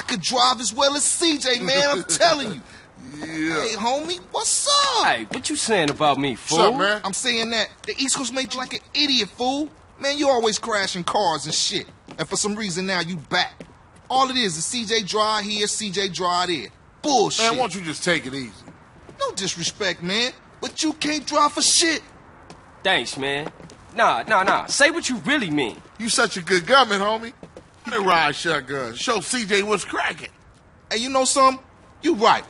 could drive as well as CJ, man. I'm telling you. Yeah. Hey, homie, what's up? Hey, what you saying about me, fool? What's up, man? I'm saying that the East Coast made you like an idiot, fool. Man, you always crashing cars and shit. And for some reason now you back. All it is is CJ Drive here, CJ Drive there. Bullshit. Man, why don't you just take it easy? No disrespect, man. But you can't drive for shit. Thanks, man. Nah, nah, nah. Say what you really mean. You such a good gunman, homie. They ride shotguns. Show CJ what's cracking. Hey, you know something? You right.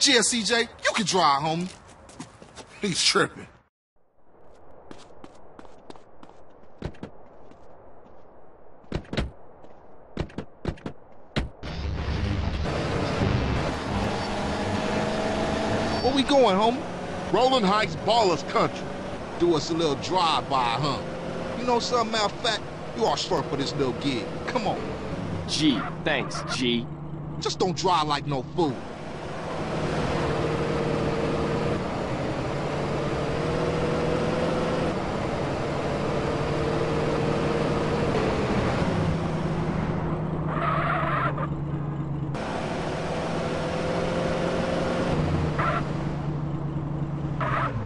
Yeah, CJ, you can drive, homie. He's tripping. Where we going, homie? Rolling Heights Ballas Country. Do us a little drive-by, huh? You know something, matter of fact, you are short for this little gig. Come on. G. Thanks, G. Just don't drive like no fool.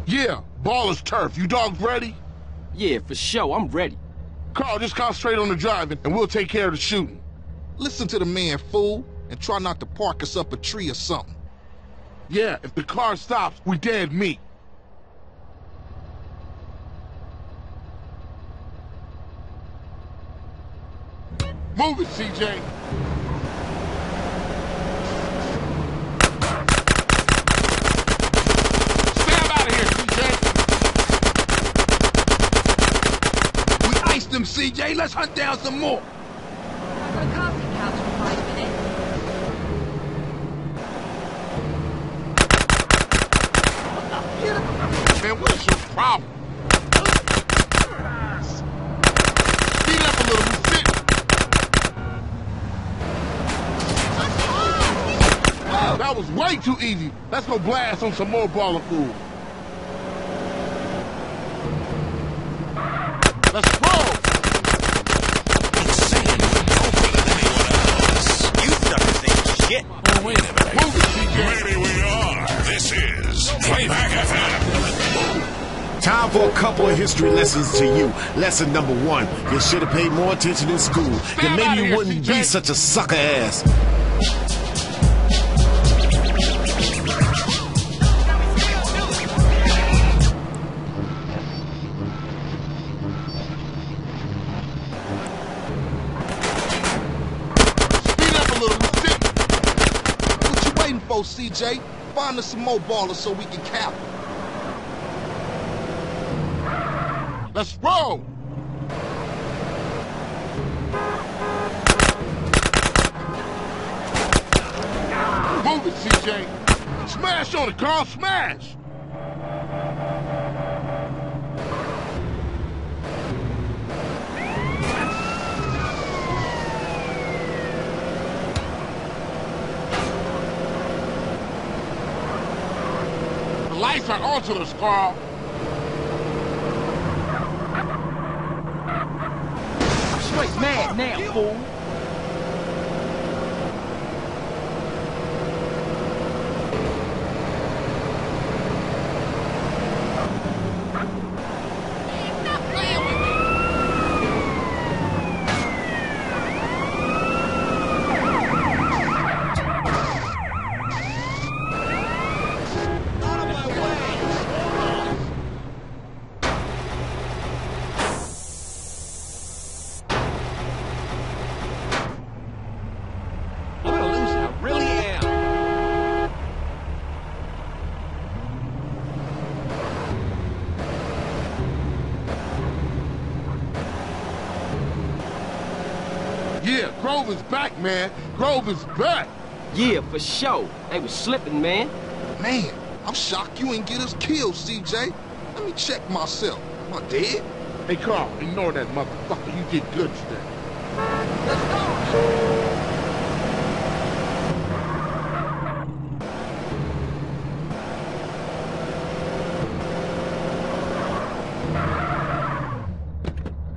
Yeah, Ballas Turf. You dogs ready? Yeah, for sure. I'm ready. Carl, just concentrate on the driving, and we'll take care of the shooting. Listen to the man, fool, and try not to park us up a tree or something. Yeah, if the car stops, we dead meat. Move it, CJ. Stand out of here, CJ. We iced them, CJ. Let's hunt down some more. Man, what is your problem? Speed up a little, we sit. That was way too easy. Let's go blast on some more Ballas food. Let's is Playback FM. Time for a couple of history lessons to you. Lesson number one, you should have paid more attention in school. Then maybe you wouldn't be such a sucker ass. Speed up a little, we. What you waiting for, CJ? Find us some more Ballas so we can cap 'em. Let's roll. Move it, CJ. Smash on the car, Smash. The lights are onto us, Carl. Straight mad now, fool. I'm gonna lose it. I really am. Yeah, Grove is back, man. Grove is back. Yeah, for sure. They was slipping, man. Man, I'm shocked you ain't get us killed, CJ. Let me check myself. Am I dead? Hey, Carl, ignore that motherfucker. You did good today. Let's go!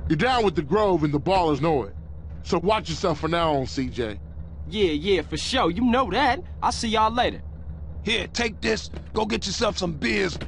You're down with the Grove and the Ballas know it. So watch yourself for now on, CJ. Yeah, yeah, for sure. You know that. I'll see y'all later. Here, take this. Go get yourself some beers